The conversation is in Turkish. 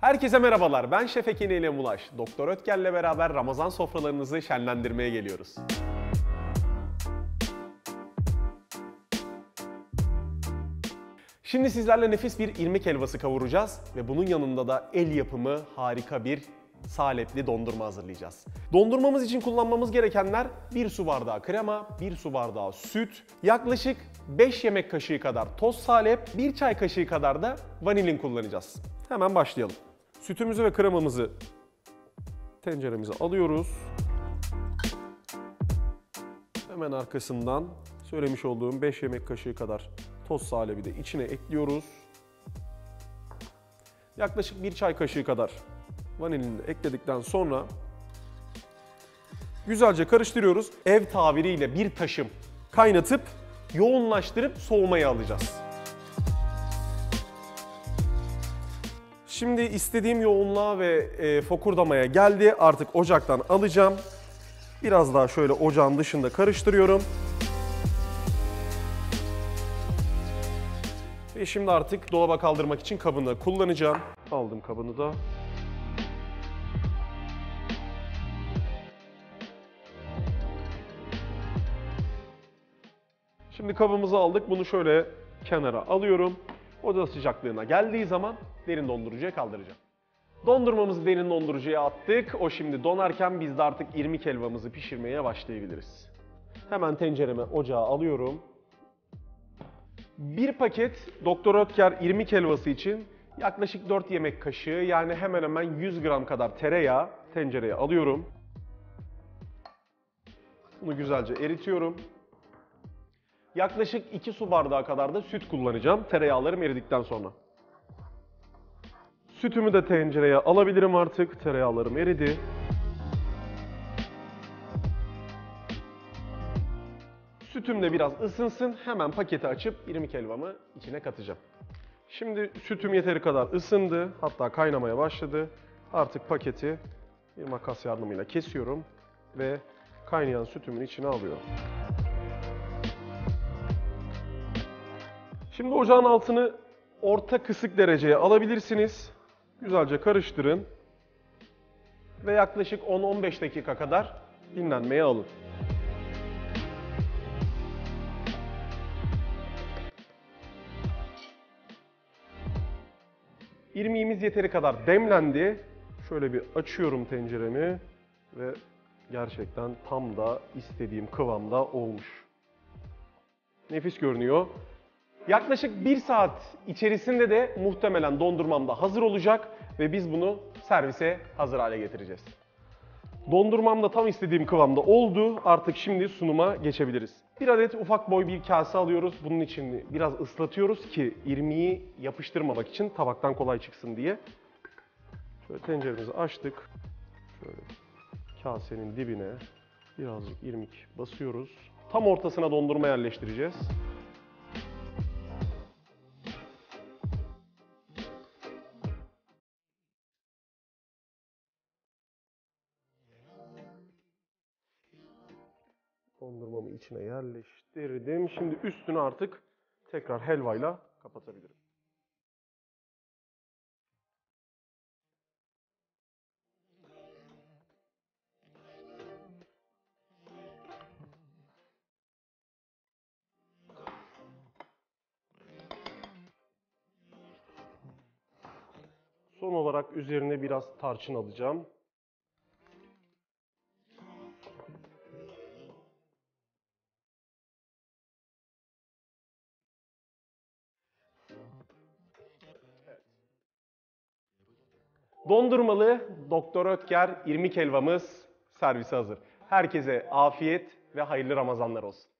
Herkese merhabalar. Ben Şef Ekene ile Mulaş. Doktor Ötker'le beraber Ramazan sofralarınızı şenlendirmeye geliyoruz. Şimdi sizlerle nefis bir irmik helvası kavuracağız ve bunun yanında da el yapımı harika bir salepli dondurma hazırlayacağız. Dondurmamız için kullanmamız gerekenler 1 su bardağı krema, 1 su bardağı süt, yaklaşık 5 yemek kaşığı kadar toz salep, 1 çay kaşığı kadar da vanilin kullanacağız. Hemen başlayalım. Sütümüzü ve kremamızı tenceremize alıyoruz. Hemen arkasından söylemiş olduğum 5 yemek kaşığı kadar toz salebi de içine ekliyoruz. Yaklaşık 1 çay kaşığı kadar vanilini ekledikten sonra güzelce karıştırıyoruz. Ev tabiriyle bir taşım kaynatıp yoğunlaştırıp soğumaya alacağız. Şimdi istediğim yoğunluğa ve e, fokurdamaya geldi. Artık ocaktan alacağım. Biraz daha şöyle ocağın dışında karıştırıyorum. Ve şimdi artık dolaba kaldırmak için kabını kullanacağım. Aldım kabını da. Şimdi kabımızı aldık. Bunu şöyle kenara alıyorum. Oda sıcaklığına geldiği zaman derin dondurucuya kaldıracağım. Dondurmamızı derin dondurucuya attık. O şimdi donarken biz de artık irmik helvamızı pişirmeye başlayabiliriz. Hemen tencereme ocağa alıyorum. Bir paket Doktor Ötker irmik helvası için yaklaşık 4 yemek kaşığı yani hemen hemen 100 gram kadar tereyağı tencereye alıyorum. Bunu güzelce eritiyorum. Yaklaşık 2 su bardağı kadar da süt kullanacağım tereyağlarım eridikten sonra. Sütümü de tencereye alabilirim artık. Tereyağlarım eridi. Sütüm de biraz ısınsın. Hemen paketi açıp irmik helvamı içine katacağım. Şimdi sütüm yeteri kadar ısındı. Hatta kaynamaya başladı. Artık paketi bir makas yardımıyla kesiyorum ve kaynayan sütümün içine alıyorum. Şimdi ocağın altını orta kısık dereceye alabilirsiniz. Güzelce karıştırın. Ve yaklaşık 10-15 dakika kadar dinlenmeye alın. İrmiğimiz yeteri kadar demlendi. Şöyle bir açıyorum tenceremi ve gerçekten tam da istediğim kıvamda olmuş. Nefis görünüyor. Yaklaşık bir saat içerisinde de muhtemelen dondurmam da hazır olacak ve biz bunu servise hazır hale getireceğiz. Dondurmam da tam istediğim kıvamda oldu. Artık şimdi sunuma geçebiliriz. Bir adet ufak boy bir kase alıyoruz. Bunun için biraz ıslatıyoruz ki irmiği yapıştırmamak için tabaktan kolay çıksın diye. Şöyle tenceremizi açtık. Şöyle kasenin dibine birazcık irmik basıyoruz. Tam ortasına dondurma yerleştireceğiz. Dondurmamı içine yerleştirdim. Şimdi üstünü artık tekrar helvayla kapatabilirim. Son olarak üzerine biraz tarçın alacağım. Dondurmalı Doktor Ötker irmik helvamız servise hazır. Herkese afiyet ve hayırlı Ramazanlar olsun.